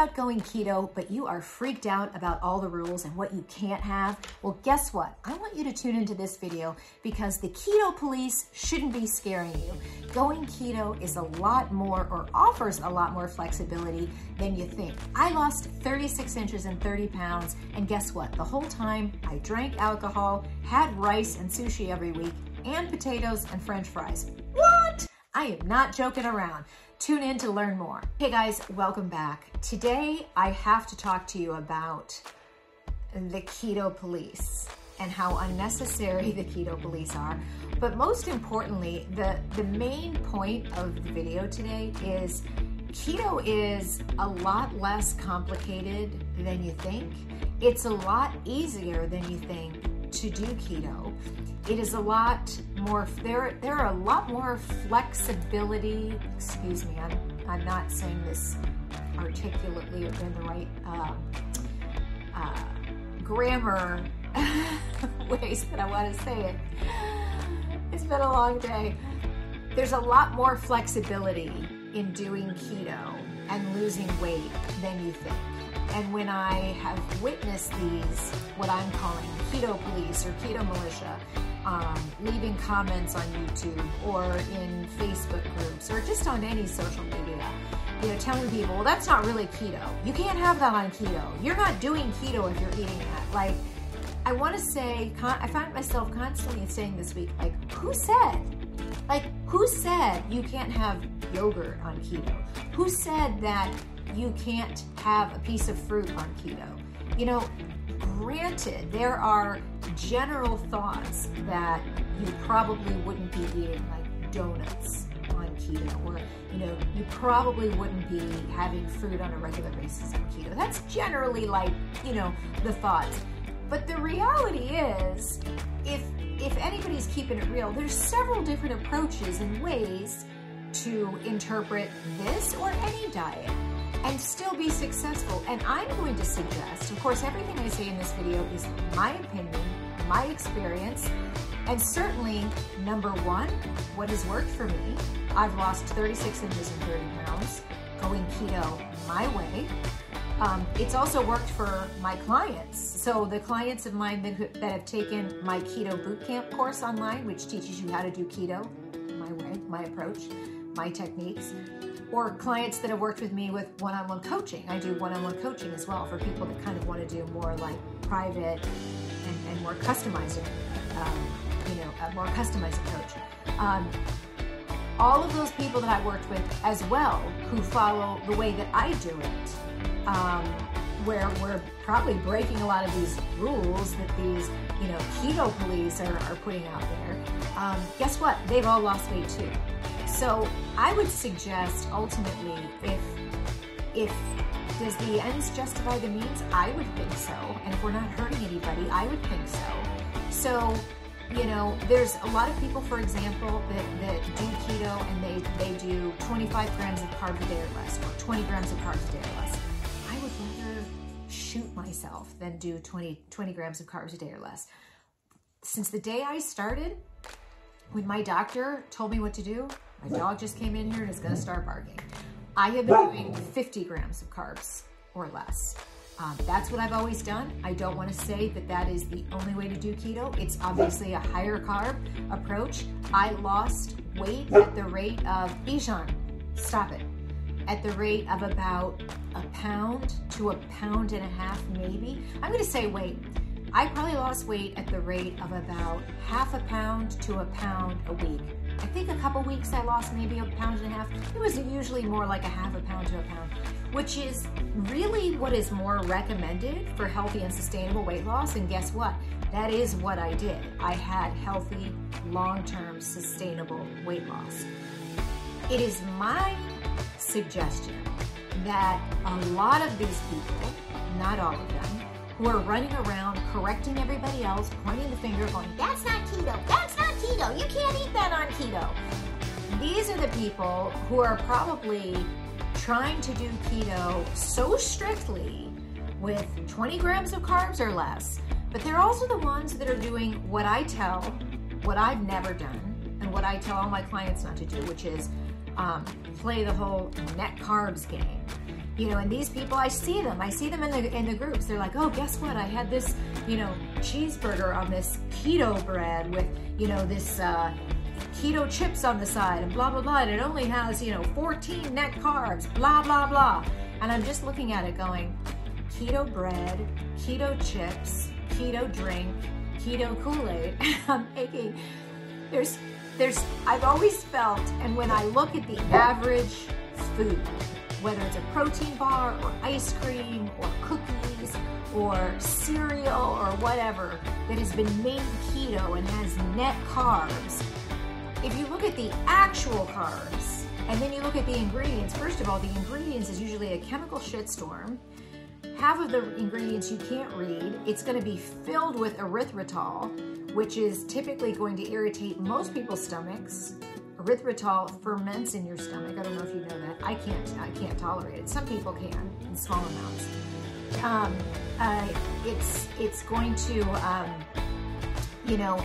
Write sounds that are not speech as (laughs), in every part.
about going keto, but you are freaked out about all the rules and what you can't have? Well, guess what? I want you to tune into this video because the keto police shouldn't be scaring you. Going keto is a lot more or offers a lot more flexibility than you think. I lost 36 inches and 30 pounds, and guess what? The whole time I drank alcohol, had rice and sushi every week, and potatoes and french fries. What? I am not joking around. Tune in to learn more. Hey guys, welcome back. Today I have to talk to you about the keto police and how unnecessary the keto police are. But most importantly, the, the main point of the video today is keto is a lot less complicated than you think. It's a lot easier than you think to do keto. It is a lot more, there, there are a lot more flexibility, excuse me, I'm, I'm not saying this articulately or in the right um, uh, grammar (laughs) ways that I want to say it. It's been a long day. There's a lot more flexibility in doing keto and losing weight than you think. And when I have witnessed these, what I'm calling keto police or keto militia, um, leaving comments on YouTube or in Facebook groups or just on any social media, you know, telling people, well, that's not really keto. You can't have that on keto. You're not doing keto if you're eating that. Like, I want to say, I find myself constantly saying this week, like, who said? Like, who said you can't have yogurt on keto? Who said that you can't have a piece of fruit on keto? You know, granted, there are general thoughts that you probably wouldn't be eating like donuts on keto or you know you probably wouldn't be having fruit on a regular basis on keto. That's generally like you know the thoughts but the reality is if if anybody's keeping it real there's several different approaches and ways to interpret this or any diet and still be successful. And I'm going to suggest, of course, everything I say in this video is my opinion, my experience, and certainly, number one, what has worked for me. I've lost 36 inches and 30 pounds going keto my way. Um, it's also worked for my clients. So the clients of mine that, that have taken my keto bootcamp course online, which teaches you how to do keto my way, my approach, my techniques, or clients that have worked with me with one-on-one coaching. I do one-on-one coaching as well for people that kind of want to do more like private and, and more customized, um, you know, a more customized approach. Um, all of those people that I worked with as well who follow the way that I do it, um, where we're probably breaking a lot of these rules that these, you know, keto police are, are putting out there, um, guess what? They've all lost weight too. So I would suggest ultimately if if does the ends justify the means? I would think so. And if we're not hurting anybody, I would think so. So, you know, there's a lot of people, for example, that, that do keto and they, they do 25 grams of carbs a day or less, or 20 grams of carbs a day or less. I would rather shoot myself than do 20, 20 grams of carbs a day or less. Since the day I started, when my doctor told me what to do, my dog just came in here and is gonna start barking. I have been doing 50 grams of carbs or less. Um, that's what I've always done. I don't want to say that that is the only way to do keto. It's obviously a higher carb approach. I lost weight at the rate of, Bijan, stop it, at the rate of about a pound to a pound and a half maybe. I'm going to say weight. I probably lost weight at the rate of about half a pound to a pound a week. A couple weeks I lost maybe a pound and a half. It was usually more like a half a pound to a pound, which is really what is more recommended for healthy and sustainable weight loss. And guess what? That is what I did. I had healthy, long-term, sustainable weight loss. It is my suggestion that a lot of these people, not all of them, who are running around correcting everybody else, pointing the finger, going, that's not keto, that's keto, you can't eat that on keto. These are the people who are probably trying to do keto so strictly with 20 grams of carbs or less, but they're also the ones that are doing what I tell, what I've never done, and what I tell all my clients not to do, which is um, play the whole net carbs game. You know, and these people, I see them. I see them in the in the groups. They're like, oh, guess what? I had this, you know, cheeseburger on this keto bread with, you know, this uh, keto chips on the side and blah, blah, blah. And it only has, you know, 14 net carbs, blah, blah, blah. And I'm just looking at it going, keto bread, keto chips, keto drink, keto Kool-Aid. (laughs) I'm thinking, there's, there's, I've always felt, and when I look at the average food, whether it's a protein bar or ice cream or cookies or cereal or whatever that has been made keto and has net carbs, if you look at the actual carbs and then you look at the ingredients, first of all, the ingredients is usually a chemical shitstorm. Half of the ingredients you can't read. It's going to be filled with erythritol, which is typically going to irritate most people's stomachs erythritol ferments in your stomach. I don't know if you know that. I can't. I can't tolerate it. Some people can in small amounts. Um, uh, it's it's going to, um, you know,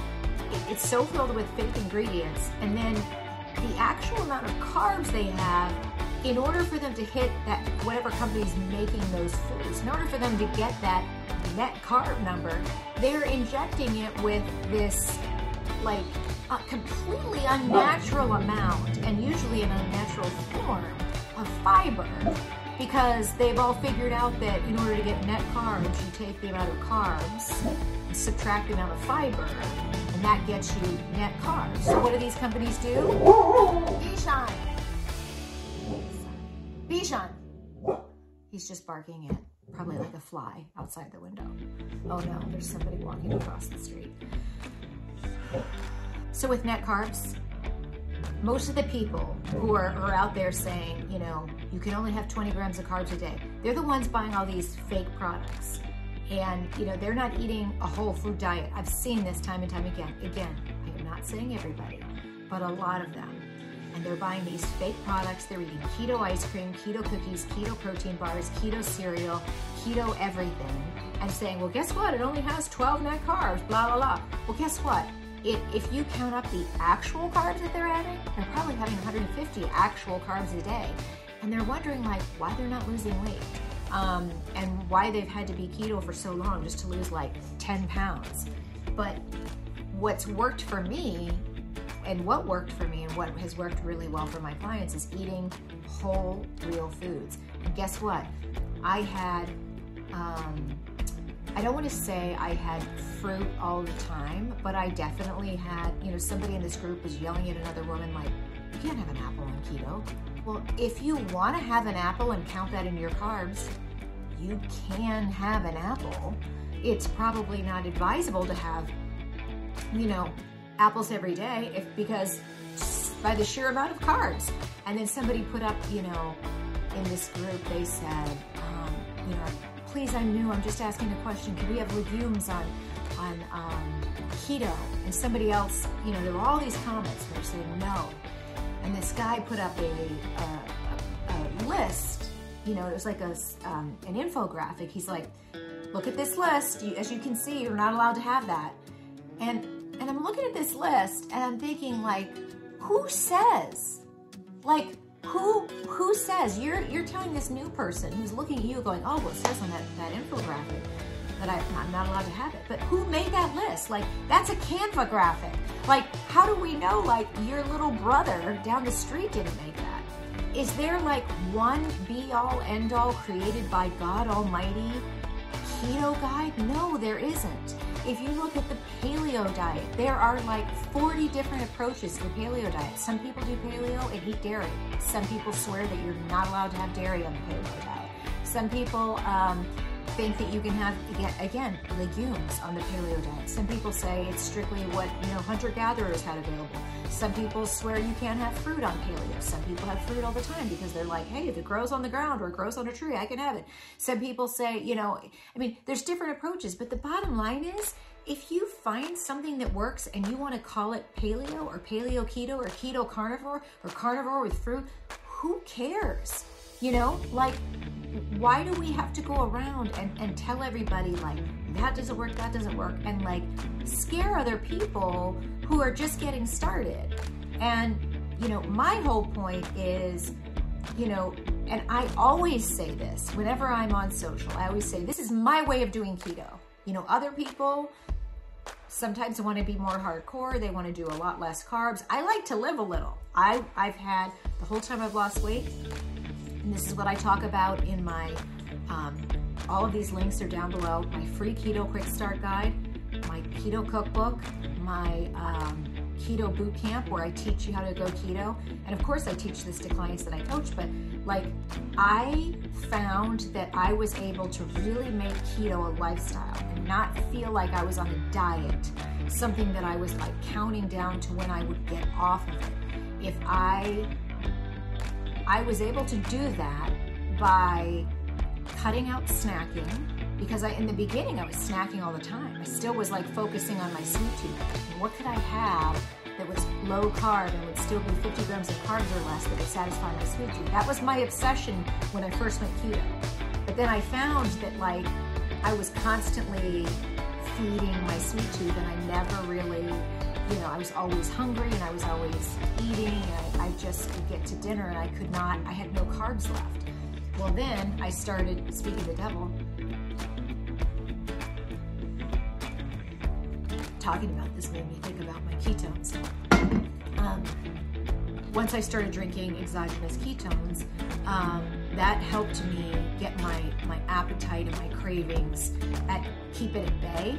it, it's so filled with fake ingredients, and then the actual amount of carbs they have. In order for them to hit that, whatever company's making those foods, in order for them to get that net carb number, they're injecting it with this like a completely unnatural amount and usually an unnatural form of fiber because they've all figured out that in order to get net carbs, you take the amount of carbs, subtract the amount of fiber, and that gets you net carbs. So what do these companies do? Bishan! Bishan! He's just barking at probably like a fly outside the window. Oh no, there's somebody walking across the street. So with net carbs, most of the people who are, are out there saying, you know, you can only have 20 grams of carbs a day, they're the ones buying all these fake products. And, you know, they're not eating a whole food diet. I've seen this time and time again. Again, I am not saying everybody, but a lot of them. And they're buying these fake products. They're eating keto ice cream, keto cookies, keto protein bars, keto cereal, keto everything, and saying, well, guess what? It only has 12 net carbs, blah, blah, blah. Well, guess what? It, if you count up the actual carbs that they're adding, they're probably having 150 actual carbs a day. And they're wondering like why they're not losing weight um, and why they've had to be keto for so long just to lose like 10 pounds. But what's worked for me and what worked for me and what has worked really well for my clients is eating whole, real foods. And guess what? I had um, I don't want to say I had fruit all the time, but I definitely had, you know, somebody in this group was yelling at another woman like, you can't have an apple on keto. Well, if you want to have an apple and count that in your carbs, you can have an apple. It's probably not advisable to have, you know, apples every day if because by the sheer amount of carbs. And then somebody put up, you know, in this group, they said, um, you know, please, I'm new, I'm just asking a question. Can we have legumes on, on um, keto? And somebody else, you know, there were all these comments, they're saying no. And this guy put up a, a, a list, you know, it was like a, um, an infographic. He's like, look at this list. You, as you can see, you're not allowed to have that. And, and I'm looking at this list and I'm thinking like, who says? Like, who who says you're you're telling this new person who's looking at you going, oh, it says on that, that infographic that I, I'm not allowed to have it. But who made that list? Like, that's a Canva graphic. Like, how do we know, like, your little brother down the street didn't make that? Is there, like, one be-all, end-all created by God Almighty keto guide? No, there isn't. If you look at the paleo diet, there are like 40 different approaches to the paleo diet. Some people do paleo and eat dairy. Some people swear that you're not allowed to have dairy on the paleo diet. Some people um, think that you can have, again, legumes on the paleo diet. Some people say it's strictly what, you know, hunter-gatherers had available. Some people swear you can't have fruit on paleo. Some people have fruit all the time because they're like, hey, if it grows on the ground or grows on a tree, I can have it. Some people say, you know, I mean, there's different approaches, but the bottom line is, if you find something that works and you want to call it paleo or paleo keto or keto carnivore or carnivore with fruit, who cares? You know, like why do we have to go around and, and tell everybody like that doesn't work, that doesn't work, and like scare other people who are just getting started? And you know, my whole point is, you know, and I always say this whenever I'm on social, I always say, this is my way of doing keto. You know, other people, sometimes want to be more hardcore. They want to do a lot less carbs. I like to live a little. I, I've had, the whole time I've lost weight, and this is what I talk about in my, um, all of these links are down below, my free keto quick start guide, my keto cookbook, my um, keto boot camp where I teach you how to go keto. And of course I teach this to clients that I coach, but like I found that I was able to really make keto a lifestyle and not feel like I was on a diet, something that I was like counting down to when I would get off of it. If I, I was able to do that by cutting out snacking, because I, in the beginning, I was snacking all the time. I still was like focusing on my sweet tooth. What could I have that was low carb and would still be 50 grams of carbs or less that would satisfy my sweet tooth? That was my obsession when I first went keto. But then I found that like I was constantly feeding my sweet tooth and I never really, you know, I was always hungry and I was always eating. And just would get to dinner and I could not, I had no carbs left. Well, then I started, speaking the devil, talking about this made me think about my ketones. Um, once I started drinking exogenous ketones, um, that helped me get my, my appetite and my cravings at keep it at bay.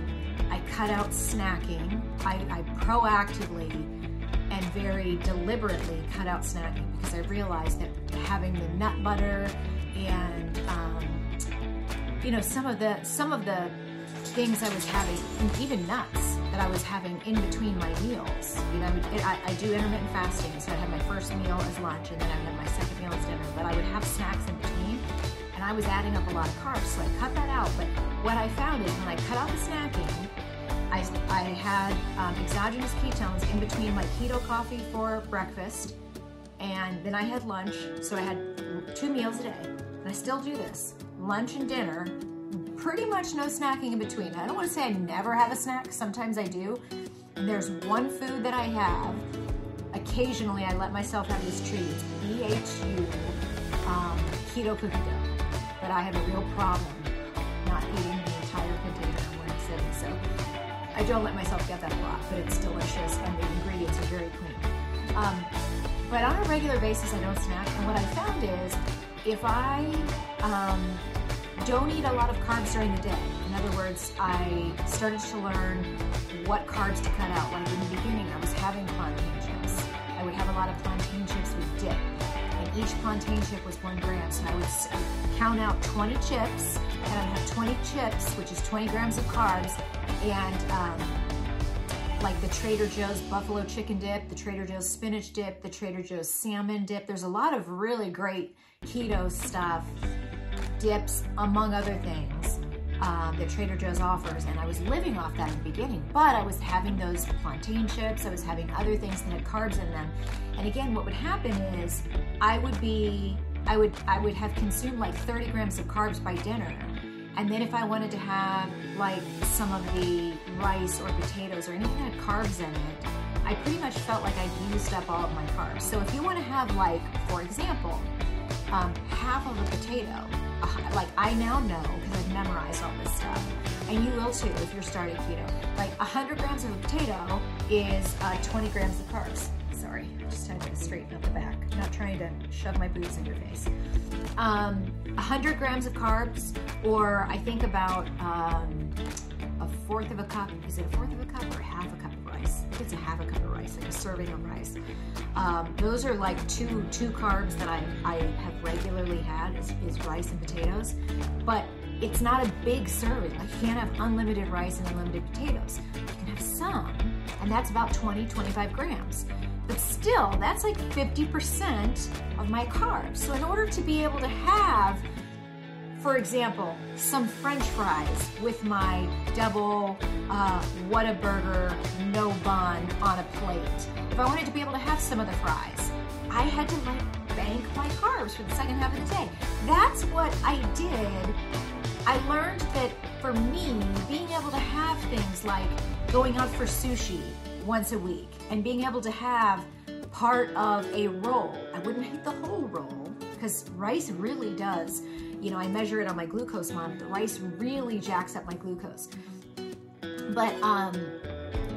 I cut out snacking. I, I proactively and very deliberately cut out snacking because I realized that having the nut butter and um, you know some of the some of the things I was having, even nuts that I was having in between my meals. You know, I, I do intermittent fasting, so I have my first meal as lunch, and then I would have my second meal as dinner. But I would have snacks in between, and I was adding up a lot of carbs, so I cut that out. But what I found is when I cut out the snacking, I, I had um, exogenous ketones in between my keto coffee for breakfast, and then I had lunch, so I had two meals a day. And I still do this, lunch and dinner, pretty much no snacking in between. I don't want to say I never have a snack, sometimes I do. There's one food that I have. Occasionally I let myself have this treat. It's BHU um, keto cookie dough. But I have a real problem not eating the entire container when I'm sitting. So I don't let myself get that a lot, but it's delicious and the ingredients are very clean. Um, but on a regular basis, I don't snack. And what I found is if I um, don't eat a lot of carbs during the day. In other words, I started to learn what carbs to cut out. Like in the beginning, I was having plantain chips. I would have a lot of plantain chips each plantain chip was one gram. So I would count out 20 chips, and I'd have 20 chips, which is 20 grams of carbs, and um, like the Trader Joe's buffalo chicken dip, the Trader Joe's spinach dip, the Trader Joe's salmon dip. There's a lot of really great keto stuff dips, among other things um, that Trader Joe's offers. And I was living off that in the beginning, but I was having those plantain chips. I was having other things that had carbs in them. And again, what would happen is I would be, I would, I would have consumed like 30 grams of carbs by dinner. And then if I wanted to have like some of the rice or potatoes or anything that had carbs in it, I pretty much felt like I'd used up all of my carbs. So if you want to have like, for example, um, half of a potato, like I now know because I've memorized all this stuff, and you will too if you're starting keto. Like 100 grams of a potato is uh, 20 grams of carbs. Sorry, I just had to straighten up the back. I'm not trying to shove my boobs in your face. Um, 100 grams of carbs, or I think about um, a fourth of a cup. Is it a fourth of a cup or half a cup rice? I it's a half a cup of rice, like a serving of rice. Um, those are like two two carbs that I, I have regularly had is, is rice and potatoes. But it's not a big serving. You can't have unlimited rice and unlimited potatoes. You can have some, and that's about 20, 25 grams. But still, that's like 50% of my carbs. So in order to be able to have for example, some french fries with my double uh, Whataburger no bun on a plate. If I wanted to be able to have some of the fries, I had to like bank my carbs for the second half of the day. That's what I did. I learned that for me, being able to have things like going out for sushi once a week and being able to have part of a roll. I wouldn't eat the whole roll because rice really does, you know, I measure it on my glucose monitor. Rice really jacks up my glucose. But um,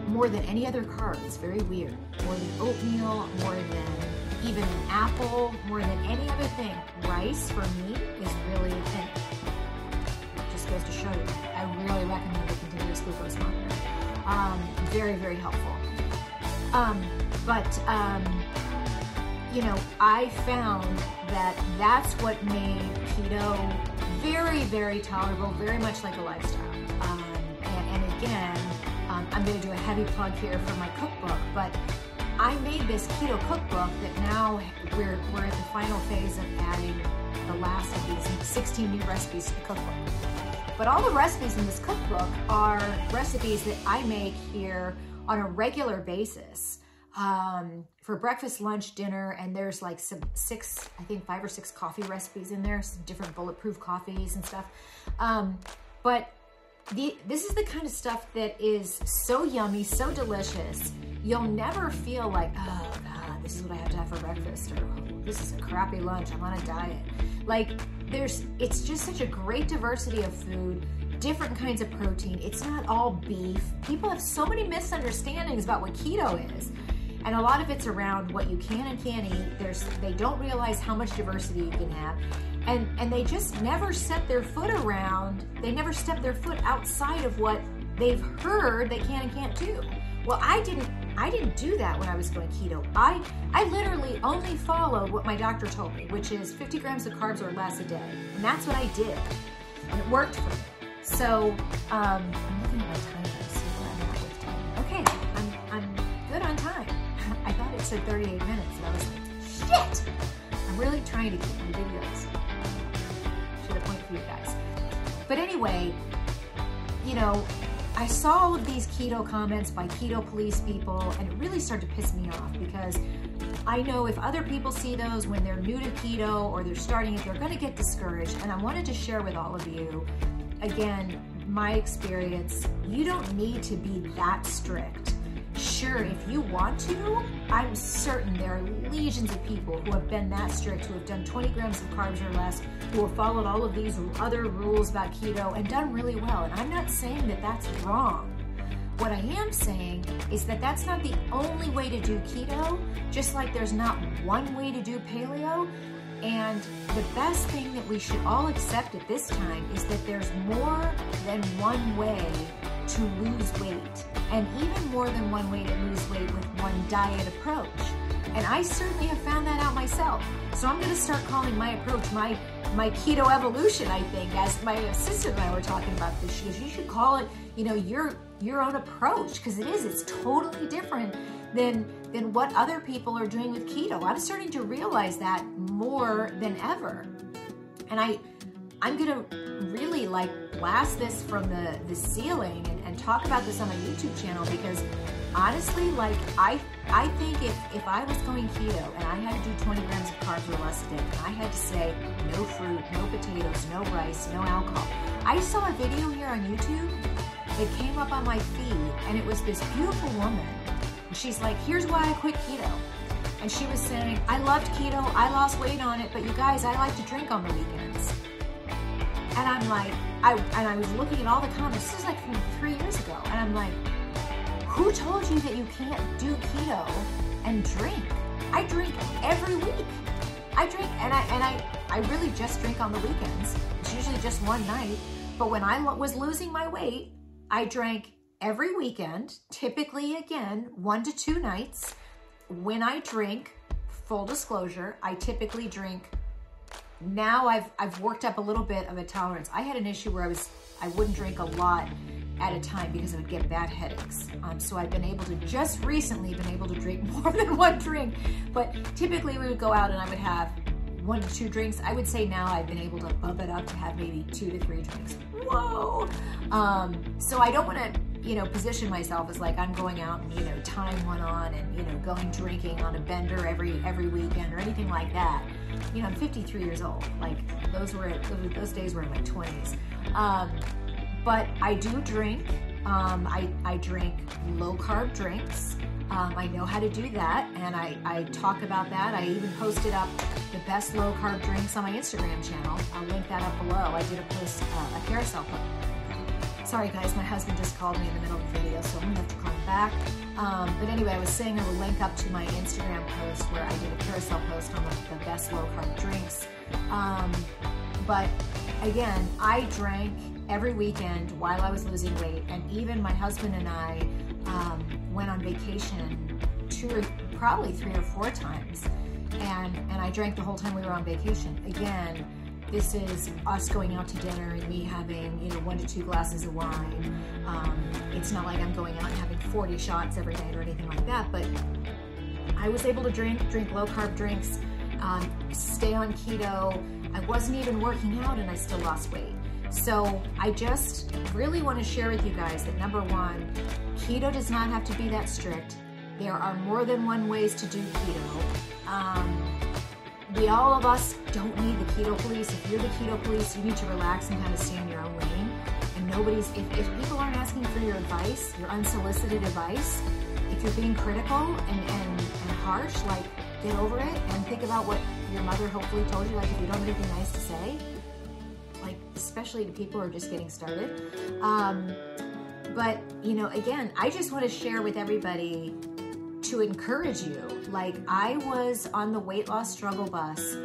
more than any other carb, it's very weird. More than oatmeal, more than even an apple, more than any other thing. Rice for me is really, and just goes to show you, I really recommend the continuous glucose monitor. Um, very, very helpful. Um, but, um, you know, I found that that's what made keto very, very tolerable, very much like a lifestyle. Um, and, and, again, um, I'm going to do a heavy plug here for my cookbook, but I made this keto cookbook that now we're, we're at the final phase of adding the last of these 16 new recipes to the cookbook. But all the recipes in this cookbook are recipes that I make here on a regular basis um, for breakfast, lunch, dinner, and there's like some six, I think five or six coffee recipes in there, some different bulletproof coffees and stuff. Um, but the, this is the kind of stuff that is so yummy, so delicious. You'll never feel like, oh God, this is what I have to have for breakfast, or oh, this is a crappy lunch, I'm on a diet. Like there's, it's just such a great diversity of food different kinds of protein. It's not all beef. People have so many misunderstandings about what keto is. And a lot of it's around what you can and can't eat. There's they don't realize how much diversity you can have. And and they just never set their foot around, they never step their foot outside of what they've heard they can and can't do. Well, I didn't I didn't do that when I was going keto. I I literally only followed what my doctor told me, which is 50 grams of carbs or less a day. And that's what I did. And it worked for me. So, um, said 38 minutes, and I was like, shit! I'm really trying to keep my videos to the point for you guys. But anyway, you know, I saw all of these keto comments by keto police people, and it really started to piss me off because I know if other people see those when they're new to keto or they're starting it, they're going to get discouraged. And I wanted to share with all of you again, my experience, you don't need to be that strict. Sure, if you want to, I'm certain there are legions of people who have been that strict, who have done 20 grams of carbs or less, who have followed all of these other rules about keto and done really well. And I'm not saying that that's wrong. What I am saying is that that's not the only way to do keto, just like there's not one way to do paleo. And the best thing that we should all accept at this time is that there's more than one way to lose weight, and even more than one way to lose weight with one diet approach. And I certainly have found that out myself. So I'm gonna start calling my approach my my keto evolution, I think, as my assistant and I were talking about this. She goes, you should call it, you know, your your own approach, because it is, it's totally different than than what other people are doing with keto. I'm starting to realize that more than ever. And I I'm gonna really like blast this from the, the ceiling and talk about this on my YouTube channel because honestly, like I I think if, if I was going keto and I had to do 20 grams of carbs or less a day, I had to say no fruit, no potatoes, no rice, no alcohol. I saw a video here on YouTube that came up on my feed and it was this beautiful woman and she's like, here's why I quit keto. And she was saying, I loved keto, I lost weight on it, but you guys, I like to drink on the weekends. And I'm like, I and I was looking at all the comments, this is like from three years ago, and I'm like, who told you that you can't do keto and drink? I drink every week. I drink, and I and I, I really just drink on the weekends. It's usually just one night. But when I was losing my weight, I drank every weekend, typically again, one to two nights. When I drink, full disclosure, I typically drink now I've I've worked up a little bit of a tolerance. I had an issue where I was I wouldn't drink a lot at a time because I would get bad headaches. Um, so I've been able to just recently been able to drink (laughs) more than one drink. But typically we would go out and I would have one to two drinks. I would say now I've been able to bump it up to have maybe two to three drinks. Whoa! Um, so I don't want to you know, position myself as like I'm going out and, you know, tying one on and, you know, going drinking on a bender every every weekend or anything like that. You know, I'm 53 years old. Like those were those days were in my 20s. Um, but I do drink Um, I, I drink low carb drinks. Um, I know how to do that, and I, I talk about that. I even posted up the best low carb drinks on my Instagram channel. I'll link that up below. I did a post, uh, a carousel. Sorry guys, my husband just called me in the middle of the video, so I'm gonna have to call him back. Um, but anyway, I was saying I will link up to my Instagram post where I did a carousel post on the, the best low carb drinks. Um, but again, I drank every weekend while I was losing weight, and even my husband and I um, went on vacation two or probably three or four times, and and I drank the whole time we were on vacation. Again, this is us going out to dinner and me having you know one to two glasses of wine. Um, it's not like I'm going out and having 40 shots every night or anything like that, but I was able to drink drink low carb drinks, um, stay on keto. I wasn't even working out and I still lost weight. So I just really want to share with you guys that number one, keto does not have to be that strict. There are more than one ways to do keto. Um, we all of us don't need the keto police. If you're the keto police, you need to relax and kind of stay in your own lane. And nobody's, if, if people aren't asking for your advice, your unsolicited advice, if you're being critical and, and, and harsh, like get over it and think about what your mother hopefully told you. Like if you don't have anything nice to say, like especially to people who are just getting started. Um, but you know, again, I just want to share with everybody to encourage you. Like I was on the weight loss struggle bus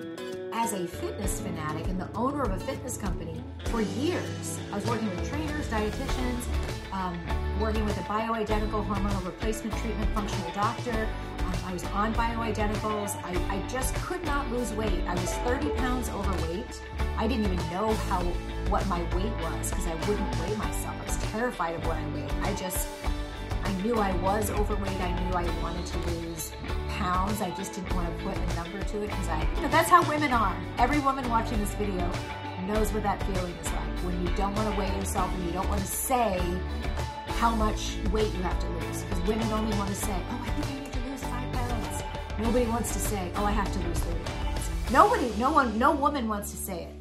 as a fitness fanatic and the owner of a fitness company for years. I was working with trainers, dietitians, um, working with a bioidentical hormonal replacement treatment functional doctor. Um, I was on bioidenticals. I, I just could not lose weight. I was 30 pounds overweight. I didn't even know how what my weight was because I wouldn't weigh myself. I was terrified of what I weighed. I just I knew I was overweight. I knew I wanted to lose pounds. I just didn't want to put a number to it because I, but that's how women are. Every woman watching this video knows what that feeling is like when you don't want to weigh yourself and you don't want to say how much weight you have to lose because women only want to say, oh, I think I need to lose five pounds. Nobody wants to say, oh, I have to lose 30 pounds. Nobody, no one, no woman wants to say it.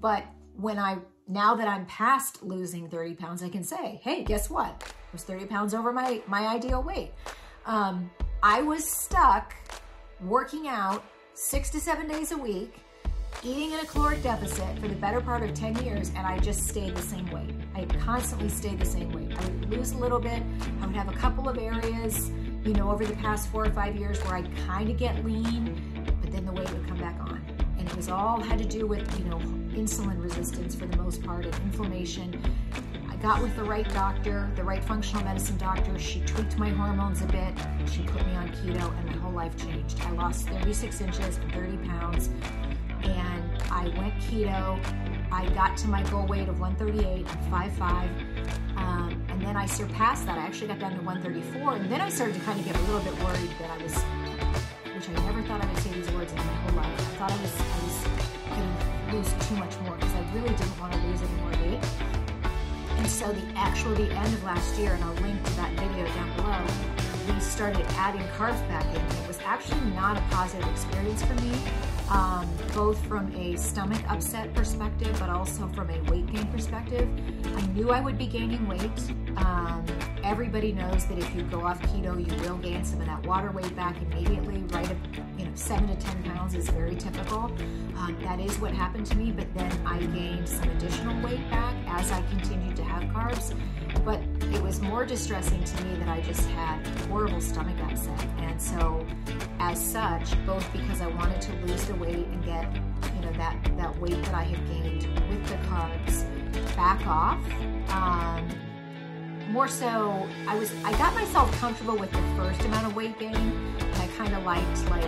But when I, now that I'm past losing 30 pounds, I can say, hey, guess what? I was 30 pounds over my, my ideal weight. Um, I was stuck working out six to seven days a week, eating in a caloric deficit for the better part of 10 years, and I just stayed the same weight. I constantly stayed the same weight. I would lose a little bit. I would have a couple of areas, you know, over the past four or five years where I'd kind of get lean, but then the weight would come back on. And it was all had to do with, you know, insulin resistance for the most part and inflammation I got with the right doctor, the right functional medicine doctor. She tweaked my hormones a bit. She put me on keto, and my whole life changed. I lost 36 inches and 30 pounds, and I went keto. I got to my goal weight of 138 and 5'5. Um, and then I surpassed that. I actually got down to 134, and then I started to kind of get a little bit worried that I was, which I never thought I would say these words in my whole life. I thought I was, I lose too much more because I really didn't want to lose any more weight. And so the actual, the end of last year, and I'll link to that video down below, we started adding carbs back in. It was actually not a positive experience for me, um, both from a stomach upset perspective, but also from a weight gain perspective. I knew I would be gaining weight. Um, everybody knows that if you go off keto, you will gain some of that water weight back immediately, right? Seven to 10 pounds is very typical. Um, that is what happened to me, but then I gained some additional weight back as I continued to have carbs. But it was more distressing to me that I just had horrible stomach upset. And so as such, both because I wanted to lose the weight and get, you know, that, that weight that I had gained with the carbs back off, um, more so, I was I got myself comfortable with the first amount of weight gain, and I kind of liked like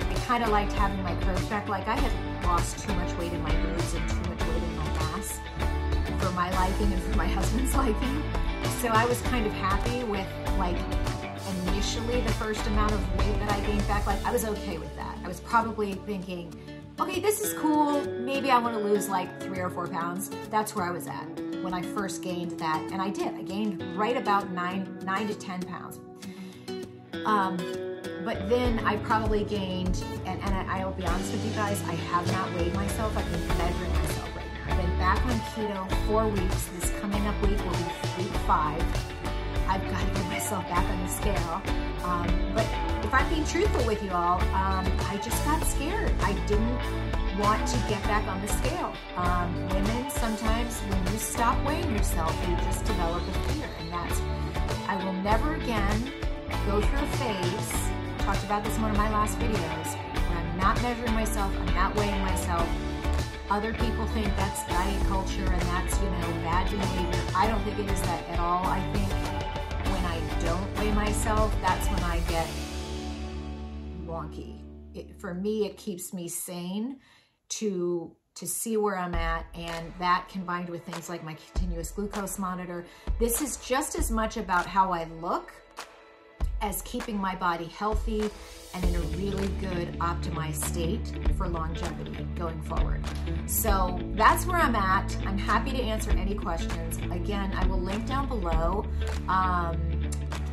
I kind of liked having my curves back. Like I had lost too much weight in my boobs and too much weight in my ass for my liking and for my (laughs) husband's liking. So I was kind of happy with like initially the first amount of weight that I gained back. Like I was okay with that. I was probably thinking, okay, this is cool. Maybe I want to lose like three or four pounds. That's where I was at when I first gained that, and I did. I gained right about nine, nine to 10 pounds. Um, but then I probably gained, and, and I, will be honest with you guys, I have not weighed myself. I've been measuring myself right now. I've been back on keto four weeks. This coming up week will be week five. I've got to get myself back on the scale. Um, but if I'm being truthful with you all, um, I just got scared. I didn't want to get back on the scale. Um, women, sometimes when you stop weighing yourself, you just develop a fear. And that's, I will never again go through a phase, talked about this in one of my last videos, where I'm not measuring myself, I'm not weighing myself. Other people think that's diet culture and that's, you know, bad behavior. I don't think it is that at all. I think when I don't weigh myself, that's when I get wonky. It, for me, it keeps me sane to to see where I'm at and that combined with things like my continuous glucose monitor. This is just as much about how I look as keeping my body healthy and in a really good optimized state for longevity going forward. So that's where I'm at. I'm happy to answer any questions. Again, I will link down below um,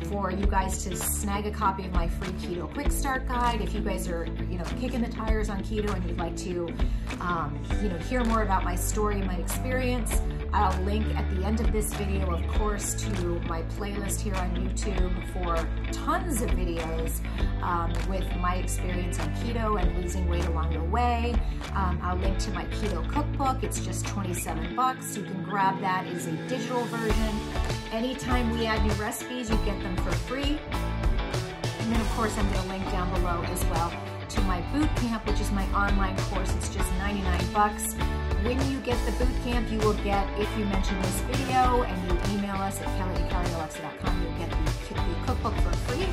for you guys to snag a copy of my free keto quick start guide. If you guys are, you know, kicking the tires on keto and you'd like to, um, you know, hear more about my story and my experience, I'll link at the end of this video, of course, to my playlist here on YouTube for tons of videos um, with my experience on keto and losing weight along the way. Um, I'll link to my keto cookbook. It's just 27 bucks. You can grab that as a digital version. Anytime we add new recipes, you get them for free. And then of course, I'm gonna link down below as well to my boot camp, which is my online course. It's just 99 bucks. When you get the boot camp, you will get, if you mention this video and you email us at kelly you'll get the, the cookbook for free.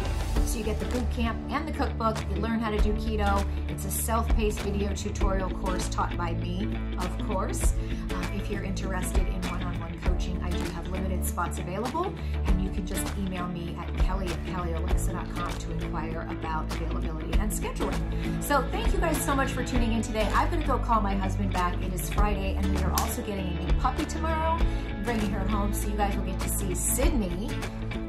So you get the boot camp and the cookbook. You learn how to do keto. It's a self-paced video tutorial course taught by me, of course. Uh, if you're interested in one-on-one coaching, I do have limited spots available, and you can just email me at kelly at kellyolexa.com to inquire about availability and scheduling. So thank you guys so much for tuning in today. I'm gonna go call my husband back. It is Friday, and we are also getting a new puppy tomorrow, bringing her home, so you guys will get to see Sydney,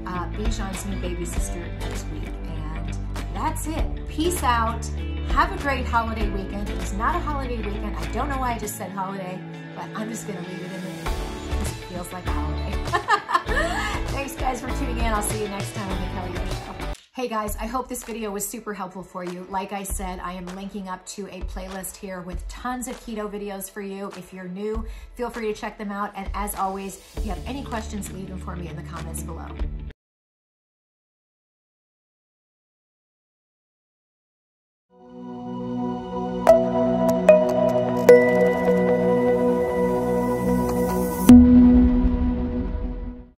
uh, Bijan's new baby sister next week. And that's it. Peace out. Have a great holiday weekend. It is not a holiday weekend. I don't know why I just said holiday, but I'm just gonna leave it in there feels like holiday. (laughs) Thanks guys for tuning in. I'll see you next time on the Kelly Day Show. Hey guys, I hope this video was super helpful for you. Like I said, I am linking up to a playlist here with tons of keto videos for you. If you're new, feel free to check them out. And as always, if you have any questions, leave them for me in the comments below.